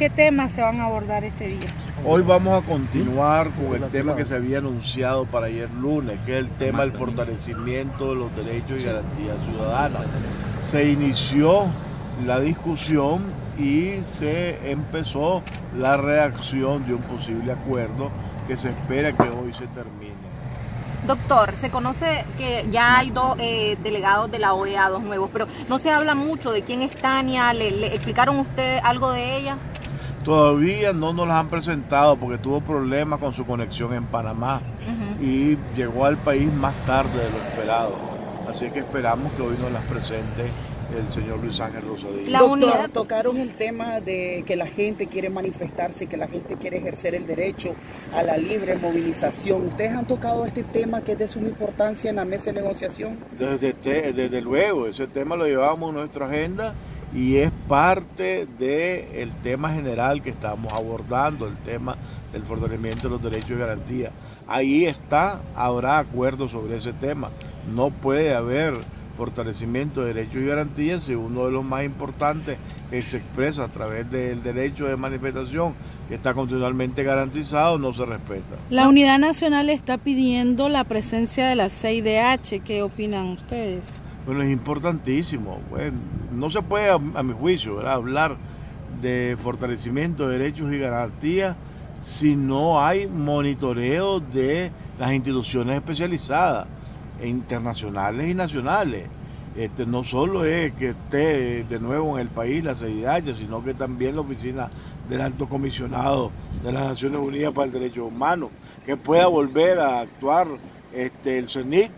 ¿Qué temas se van a abordar este día? Hoy vamos a continuar con el tema que se había anunciado para ayer lunes, que es el tema del fortalecimiento de los derechos y garantías ciudadanas. Se inició la discusión y se empezó la reacción de un posible acuerdo que se espera que hoy se termine. Doctor, se conoce que ya hay dos eh, delegados de la OEA, dos nuevos, pero no se habla mucho de quién es Tania. ¿Le, explicaron ustedes algo de ella? Todavía no nos las han presentado porque tuvo problemas con su conexión en Panamá y llegó al país más tarde de lo esperado. Así que esperamos que hoy nos las presente el señor Luis Ángel Rosadillo. La unidad... tocaron el tema de que la gente quiere manifestarse, que la gente quiere ejercer el derecho a la libre movilización. ¿Ustedes han tocado este tema que es de suma importancia en la mesa de negociación? Desde, desde luego, ese tema lo llevamos en nuestra agenda y es parte del tema general que estamos abordando, el tema del fortalecimiento de los derechos y garantías. Ahí está, habrá acuerdo sobre ese tema. No puede haber fortalecimiento de derechos y garantías y uno de los más importantes que se expresa a través del derecho de manifestación que está constitucionalmente garantizado no se respeta. La Unidad Nacional está pidiendo la presencia de la CIDH. ¿Qué opinan ustedes? Bueno, es importantísimo. no se puede, a, mi juicio, hablar de fortalecimiento de derechos y garantías si no hay monitoreo de las instituciones especializadas internacionales y nacionales. Este, no solo es que esté de nuevo en el país la CIDH, sino que también la oficina del alto comisionado de las Naciones Unidas para el Derecho Humano, que pueda volver a actuar este, el CENIC,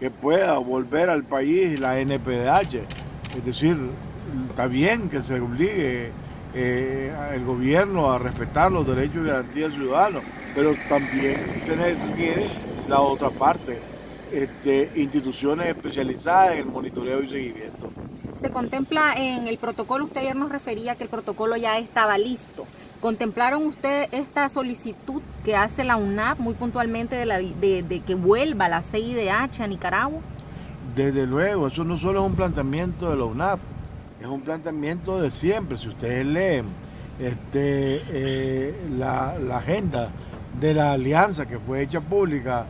que pueda volver al país la NPDH. Es decir, está bien que se obligue eh, el gobierno a respetar los derechos y garantías ciudadanos, pero también se quiere la otra parte, este, instituciones especializadas en el monitoreo y seguimiento. Se contempla en el protocolo, usted ayer nos refería que el protocolo ya estaba listo. ¿Contemplaron ustedes esta solicitud que hace la UNAP muy puntualmente de, la, de, que vuelva la CIDH a Nicaragua? Desde luego, eso no solo es un planteamiento de la UNAP, es un planteamiento de siempre. Si ustedes leen este, eh, la, la agenda de la alianza que fue hecha pública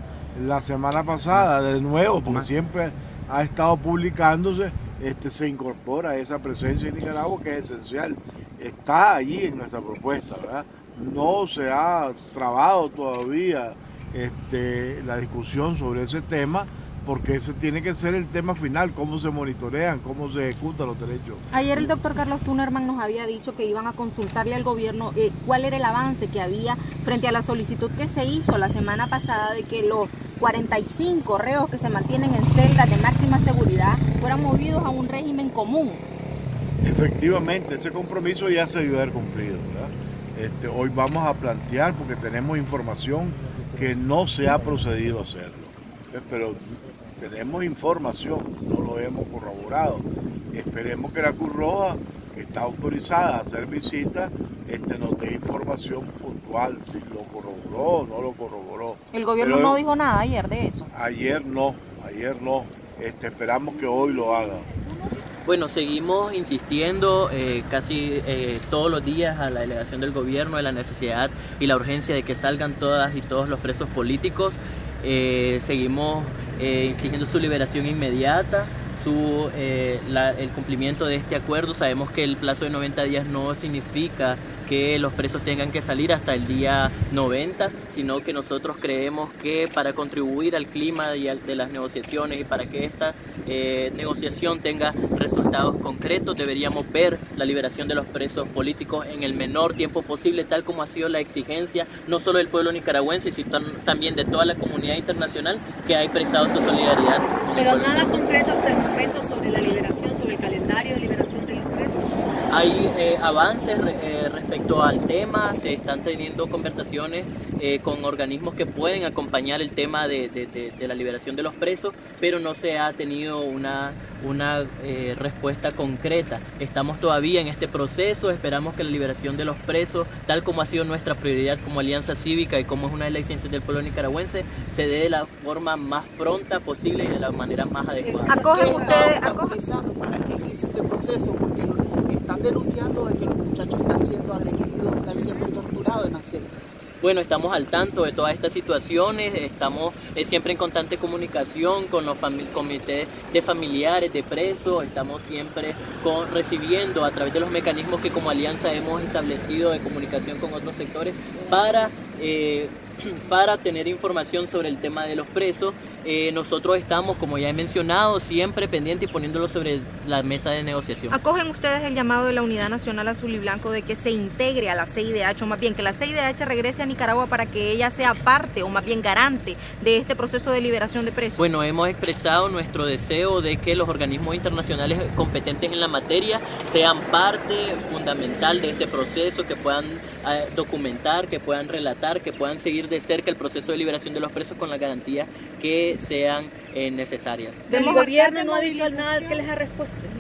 la semana pasada, de nuevo, porque siempre ha estado publicándose, este, se incorpora esa presencia en Nicaragua que es esencial. Está allí en nuestra propuesta, ¿verdad? No se ha trabado todavía este, la discusión sobre ese tema, porque ese tiene que ser el tema final, cómo se monitorean, cómo se ejecutan los derechos. Ayer el doctor Carlos Tunerman nos había dicho que iban a consultarle al gobierno eh, cuál era el avance que había frente a la solicitud que se hizo la semana pasada de que los 45 reos que se mantienen en celdas de máxima seguridad fueran movidos a un régimen común. Efectivamente, ese compromiso ya se debe haber cumplido. Este, hoy vamos a plantear, porque tenemos información que no se ha procedido a hacerlo. Pero tenemos información, no lo hemos corroborado. Esperemos que la Cruz Roja, que está autorizada a hacer visitas, este, nos dé información puntual, si lo corroboró o no lo corroboró. ¿El gobierno no dijo nada ayer de eso? Ayer no, ayer no. Este, esperamos que hoy lo haga. Bueno, seguimos insistiendo eh, casi eh, todos los días a la delegación del gobierno de la necesidad y la urgencia de que salgan todas y todos los presos políticos. Eh, seguimos exigiendo su liberación inmediata su, eh, el cumplimiento de este acuerdo. Sabemos que el plazo de 90 días no significa que los presos tengan que salir hasta el día 90, sino que nosotros creemos que para contribuir al clima de las negociaciones y para que esta eh, negociación tenga resultados concretos, deberíamos ver la liberación de los presos políticos en el menor tiempo posible, tal como ha sido la exigencia no solo del pueblo nicaragüense, sino también de toda la comunidad internacional que ha expresado su solidaridad. Pero nada concreto hasta el momento sobre la liberación, sobre el calendario. Hay eh, avances eh, respecto al tema, se están teniendo conversaciones eh, con organismos que pueden acompañar el tema de, la liberación de los presos, pero no se ha tenido una, una respuesta concreta. Estamos todavía en este proceso, esperamos que la liberación de los presos, tal como ha sido nuestra prioridad como Alianza Cívica y como es una de las exigencias del pueblo nicaragüense, se dé de la forma más pronta posible y de la manera más adecuada. ¿Acogen ustedes? ¿Acogen? para que inicie este proceso? Porque están denunciando de que los muchachos están siendo agredidos, están siendo torturados en las celdas. Bueno, estamos al tanto de todas estas situaciones, estamos eh, siempre en constante comunicación con los comités de familiares, de presos, estamos siempre con, recibiendo a través de los mecanismos que como alianza hemos establecido de comunicación con otros sectores para, eh, para tener información sobre el tema de los presos eh, nosotros estamos, como ya he mencionado, siempre pendientes y poniéndolo sobre la mesa de negociación. ¿Acogen ustedes el llamado de la Unidad Nacional Azul y Blanco de que se integre a la CIDH, o más bien que la CIDH regrese a Nicaragua para que ella sea parte, o más bien garante, de este proceso de liberación de presos? Bueno, hemos expresado nuestro deseo de que los organismos internacionales competentes en la materia sean parte fundamental de este proceso, que puedan documentar, que puedan relatar, que puedan seguir de cerca el proceso de liberación de los presos con la garantía que sean eh, necesarias. ¿El gobierno no ha dicho nada que les ha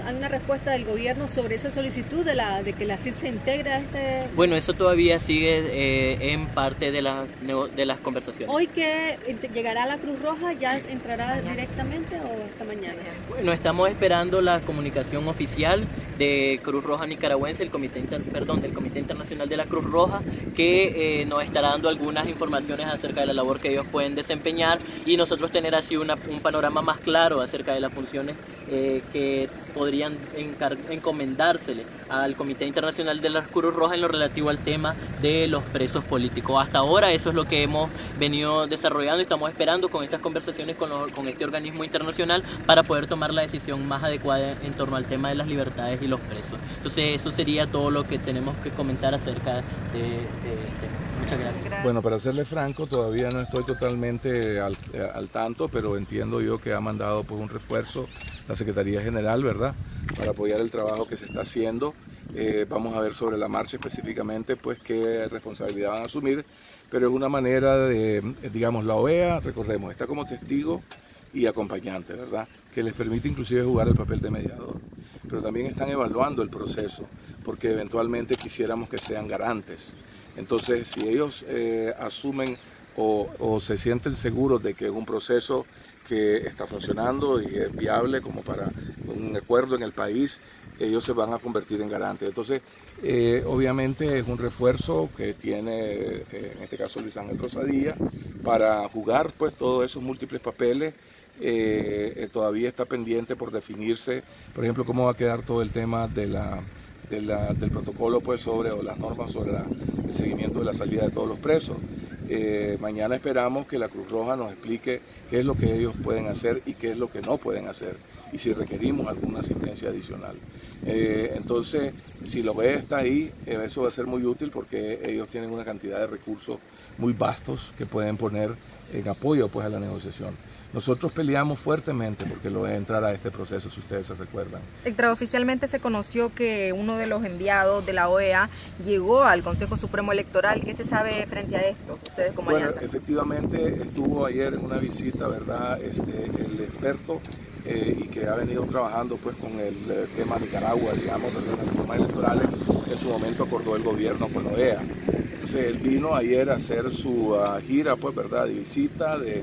respuesto? una respuesta del gobierno sobre esa solicitud de, la, de que la FIL se integre a este...? Bueno, eso todavía sigue eh, en parte de, la, de las conversaciones. ¿Hoy que llegará la Cruz Roja ya entrará directamente o esta mañana? Bueno, estamos esperando la comunicación oficial de Cruz Roja Nicaragüense, el Comité, perdón, del Comité Internacional de la Cruz Roja, que eh, nos estará dando algunas informaciones acerca de la labor que ellos pueden desempeñar y nosotros tener así una, un panorama más claro acerca de las funciones eh, que podrían encomendársele al Comité Internacional de la Cruz Roja en lo relativo al tema de los presos políticos. Hasta ahora eso es lo que hemos venido desarrollando y estamos esperando con estas conversaciones con, este organismo internacional para poder tomar la decisión más adecuada en torno al tema de las libertades y los presos. Entonces eso sería todo lo que tenemos que comentar acerca de, este. Muchas gracias. Bueno, para serle franco, todavía no estoy totalmente al, al tanto, pero entiendo yo que ha mandado pues, un refuerzo la Secretaría General, ¿verdad? Para apoyar el trabajo que se está haciendo. Eh, vamos a ver sobre la marcha específicamente, pues qué responsabilidad van a asumir, pero es una manera de, digamos, la OEA, recordemos, está como testigo y acompañante, ¿verdad? Que les permite inclusive jugar el papel de mediador. Pero también están evaluando el proceso, porque eventualmente quisiéramos que sean garantes. Entonces, si ellos eh, asumen o, se sienten seguros de que es un proceso que está funcionando y es viable como para un acuerdo en el país, ellos se van a convertir en garantes. Entonces, eh, obviamente es un refuerzo que tiene, eh, en este caso Luis Ángel Rosadilla, para jugar pues todos esos múltiples papeles. Todavía está pendiente por definirse, por ejemplo, cómo va a quedar todo el tema de la, del protocolo pues sobre o las normas sobre el seguimiento de la salida de todos los presos. Eh, mañana esperamos que la Cruz Roja nos explique qué es lo que ellos pueden hacer y qué es lo que no pueden hacer y si requerimos alguna asistencia adicional. Eh, entonces, si lo ve está ahí, eh, eso va a ser muy útil porque ellos tienen una cantidad de recursos muy vastos que pueden poner en apoyo pues, a la negociación. Nosotros peleamos fuertemente porque lo de entrar a este proceso, si ustedes se recuerdan. Extraoficialmente se conoció que uno de los enviados de la OEA llegó al Consejo Supremo Electoral. ¿Qué se sabe frente a esto, ustedes como bueno, efectivamente estuvo ayer en una visita, ¿verdad? Este, el experto eh, y que ha venido trabajando pues con el eh, tema Nicaragua, digamos, de las reformas electorales, en su momento acordó el gobierno con la OEA. Entonces él vino ayer a hacer su uh, gira, pues, ¿verdad?, de visita, de,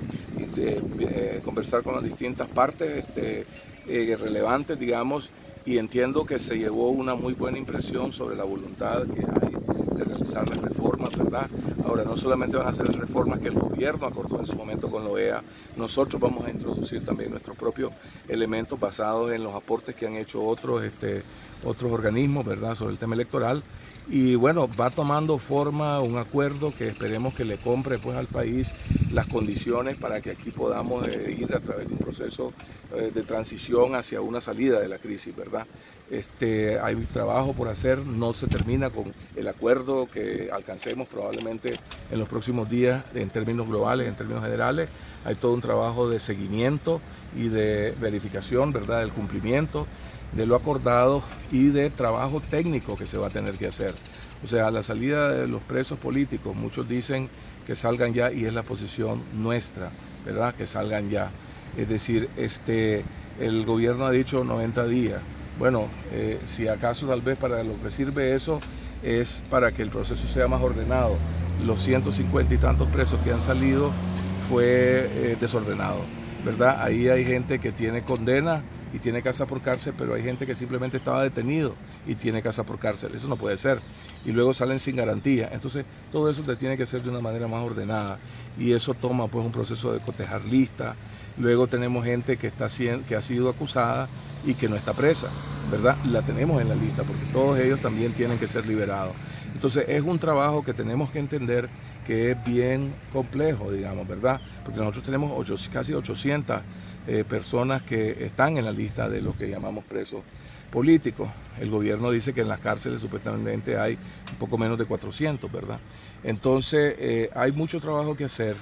eh, conversar con las distintas partes este, eh, relevantes, digamos, y entiendo que se llevó una muy buena impresión sobre la voluntad que hay de realizar las reformas, ¿verdad? Ahora, no solamente van a ser las reformas que el gobierno acordó en su momento con la OEA, nosotros vamos a introducir también nuestros propios elementos basados en los aportes que han hecho otros, este, otros organismos, ¿verdad?, sobre el tema electoral y bueno, va tomando forma un acuerdo que esperemos que le compre pues al país las condiciones para que aquí podamos eh, ir a través de un proceso eh, de transición hacia una salida de la crisis, ¿verdad? Este, hay trabajo por hacer, no se termina con el acuerdo que alcancemos probablemente en los próximos días en términos globales, en términos generales. Hay todo un trabajo de seguimiento y de verificación, ¿verdad?, del cumplimiento de lo acordado y de trabajo técnico que se va a tener que hacer. O sea, la salida de los presos políticos, muchos dicen que salgan ya y es la posición nuestra, ¿verdad? Que salgan ya. Es decir, este, el gobierno ha dicho 90 días. Bueno, eh, si acaso tal vez para lo que sirve eso es para que el proceso sea más ordenado. Los 150 y tantos presos que han salido fue eh, desordenado, ¿verdad? Ahí hay gente que tiene condena y tiene casa por cárcel, pero hay gente que simplemente estaba detenido y tiene casa por cárcel. Eso no puede ser. Y luego salen sin garantía. Entonces, todo eso te tiene que ser de una manera más ordenada. Y eso toma pues un proceso de cotejar lista. Luego tenemos gente que, está, que ha sido acusada y que no está presa, ¿verdad? La tenemos en la lista porque todos ellos también tienen que ser liberados. Entonces es un trabajo que tenemos que entender que es bien complejo, digamos, ¿verdad? Porque nosotros tenemos casi 800 eh, personas que están en la lista de los que llamamos presos políticos. El gobierno dice que en las cárceles supuestamente hay un poco menos de 400, ¿verdad? Entonces eh, hay mucho trabajo que hacer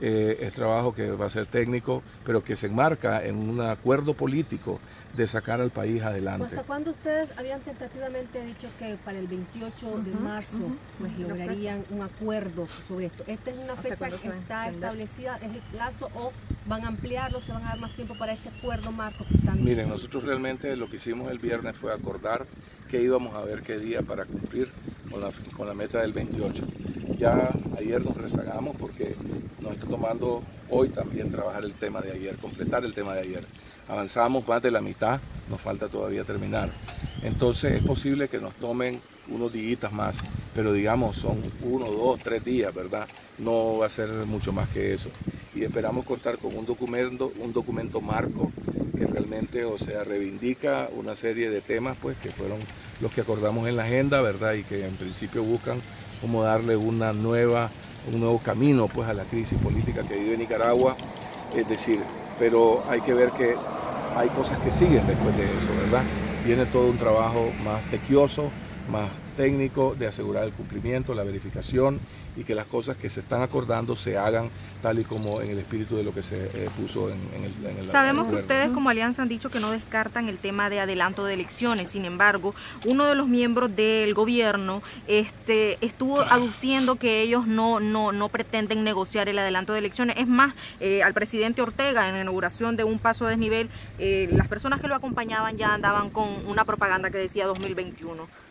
eh, es trabajo que va a ser técnico, pero que se enmarca en un acuerdo político de sacar al país adelante. ¿Hasta cuándo ustedes habían tentativamente dicho que para el 28 de marzo pues lograrían un acuerdo sobre esto? ¿Esta es una fecha que está establecida, es el plazo o van a ampliarlo, se van a dar más tiempo para ese acuerdo marco? Miren, nosotros realmente lo que hicimos el viernes fue acordar que íbamos a ver qué día para cumplir con la, con la meta del 28. Ya ayer nos rezagamos porque nos está tomando hoy también trabajar el tema de ayer, completar el tema de ayer. Avanzamos más de la mitad, nos falta todavía terminar. Entonces es posible que nos tomen unos días más, pero digamos son uno, dos, tres días, ¿verdad? No va a ser mucho más que eso. Y esperamos contar con un documento, un documento marco que realmente, o sea, reivindica una serie de temas, pues, que fueron los que acordamos en la agenda, ¿verdad? Y que en principio buscan como darle una nueva, un nuevo camino, pues, a la crisis política que vive Nicaragua. Es decir, pero hay que ver que hay cosas que siguen después de eso, ¿verdad? Viene todo un trabajo más tequioso, más técnico de asegurar el cumplimiento, la verificación y que las cosas que se están acordando se hagan tal y como en el espíritu de lo que se eh, puso en, el, Sabemos que ustedes como alianza han dicho que no descartan el tema de adelanto de elecciones, sin embargo, uno de los miembros del gobierno este, estuvo aduciendo que ellos no, no, no pretenden negociar el adelanto de elecciones. Es más, eh, al presidente Ortega en la inauguración de un paso a desnivel, eh, las personas que lo acompañaban ya andaban con una propaganda que decía 2021.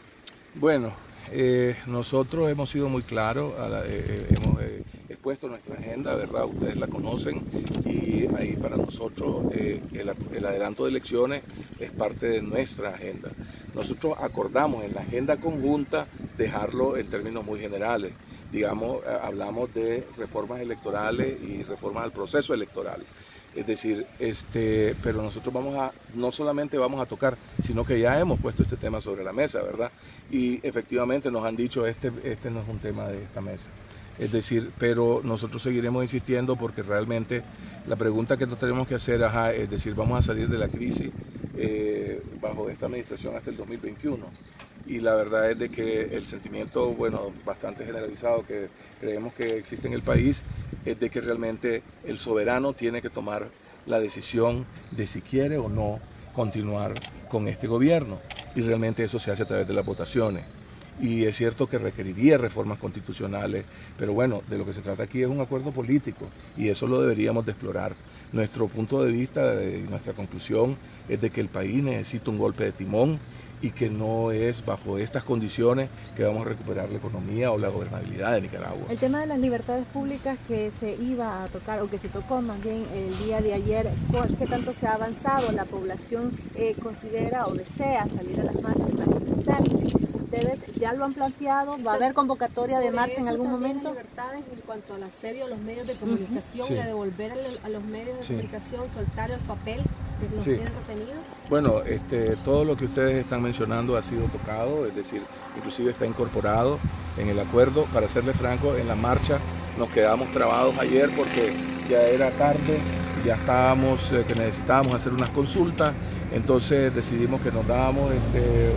Bueno, eh, nosotros hemos sido muy claros, eh, eh, hemos expuesto nuestra agenda, ¿verdad? Ustedes la conocen y ahí para nosotros el, adelanto de elecciones es parte de nuestra agenda. Nosotros acordamos en la agenda conjunta dejarlo en términos muy generales. Digamos, hablamos de reformas electorales y reformas al proceso electoral. Es decir, este, pero nosotros vamos a, no solamente vamos a tocar, sino que ya hemos puesto este tema sobre la mesa, ¿verdad? Y efectivamente nos han dicho, este, este no es un tema de esta mesa. Es decir, pero nosotros seguiremos insistiendo porque realmente la pregunta que nos tenemos que hacer ajá, es decir, vamos a salir de la crisis eh, bajo esta administración hasta el 2021 y la verdad es de que el sentimiento, bueno, bastante generalizado que creemos que existe en el país es de que realmente el soberano tiene que tomar la decisión de si quiere o no continuar con este gobierno y realmente eso se hace a través de las votaciones. Y es cierto que requeriría reformas constitucionales, pero bueno, de lo que se trata aquí es un acuerdo político y eso lo deberíamos de explorar. Nuestro punto de vista y nuestra conclusión es de que el país necesita un golpe de timón y que no es bajo estas condiciones que vamos a recuperar la economía o la gobernabilidad de Nicaragua. El tema de las libertades públicas que se iba a tocar o que se tocó más bien el día de ayer, ¿qué tanto se ha avanzado? ¿La población eh, considera o desea salir a las marchas y manifestarse? ¿Ustedes ya lo han planteado? ¿Va a haber convocatoria de marcha en algún momento? libertades en cuanto al asedio a los medios de comunicación, de devolver a los medios de comunicación, soltar el papel bueno, este, todo lo que ustedes están mencionando ha sido tocado, es decir, inclusive está incorporado en el acuerdo. Para serle franco, en la marcha nos quedamos trabados ayer porque ya era tarde, ya estábamos, eh, que necesitábamos hacer unas consultas, entonces decidimos que nos dábamos este,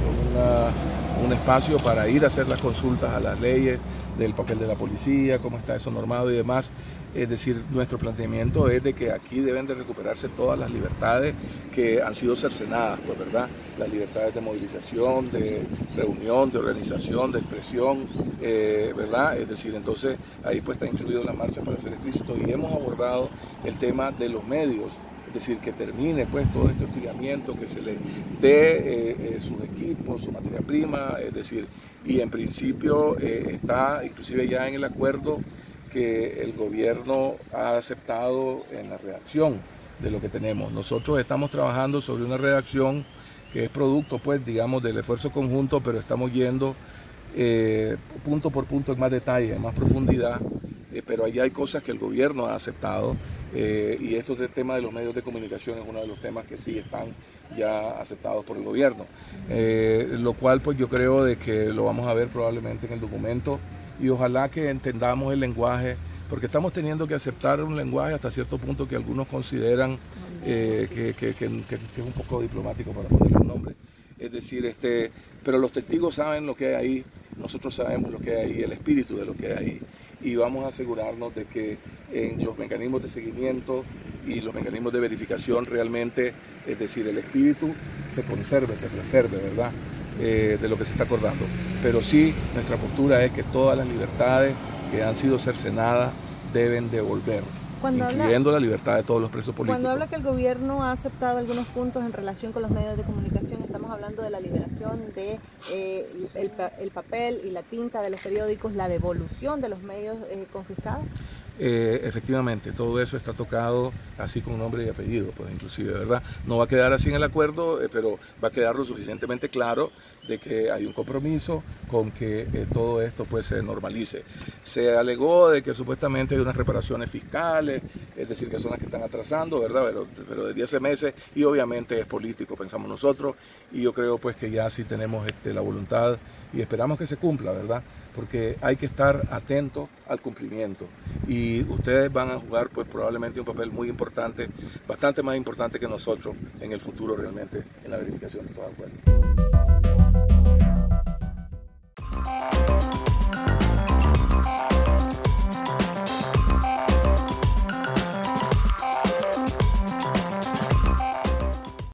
un espacio para ir a hacer las consultas a las leyes del papel de la policía, cómo está eso normado y demás. Es decir, nuestro planteamiento es de que aquí deben de recuperarse todas las libertades que han sido cercenadas, pues, ¿verdad? Las libertades de movilización, de reunión, de organización, de expresión, eh, ¿verdad? Es decir, entonces ahí pues está incluido la marcha para ser Cristo y hemos abordado el tema de los medios, es decir, que termine pues todo este hostigamiento, que se le dé eh, eh, sus equipos, su materia prima, es decir, y en principio está inclusive ya en el acuerdo que el gobierno ha aceptado en la redacción de lo que tenemos. Nosotros estamos trabajando sobre una redacción que es producto, pues, digamos, del esfuerzo conjunto, pero estamos yendo eh, punto por punto en más detalle, en más profundidad, eh, pero allí hay cosas que el gobierno ha aceptado eh, y esto del tema de los medios de comunicación es uno de los temas que sí están ya aceptados por el gobierno, lo cual pues yo creo de que lo vamos a ver probablemente en el documento y ojalá que entendamos el lenguaje, porque estamos teniendo que aceptar un lenguaje hasta cierto punto que algunos consideran que, que, que, es un poco diplomático para ponerle un nombre. Es decir, este, pero los testigos saben lo que hay ahí, nosotros sabemos lo que hay ahí, el espíritu de lo que hay ahí. Y vamos a asegurarnos de que en los mecanismos de seguimiento y los mecanismos de verificación realmente, es decir, el espíritu se conserve, se preserve, ¿verdad? Eh, de lo que se está acordando. Pero sí, nuestra postura es que todas las libertades que han sido cercenadas deben devolver incluyendo la libertad de todos los presos políticos. Cuando habla que el gobierno ha aceptado algunos puntos en relación con los medios de comunicación, hablando de la liberación de eh, el, papel y la tinta de los periódicos, la devolución de los medios eh, confiscados. Eh, efectivamente, todo eso está tocado así con nombre y apellido, pues inclusive, ¿verdad? No va a quedar así en el acuerdo, pero va a quedar lo suficientemente claro de que hay un compromiso con que eh, todo esto pues se normalice. Se alegó de que supuestamente hay unas reparaciones fiscales, es decir, que son las que están atrasando, ¿verdad? Pero, de 10 meses y obviamente es político, pensamos nosotros, y yo creo pues que ya sí tenemos este, la voluntad y esperamos que se cumpla, ¿verdad? Porque hay que estar atentos al cumplimiento y ustedes van a jugar pues probablemente un papel muy importante, bastante más importante que nosotros en el futuro realmente en la verificación de estos acuerdos.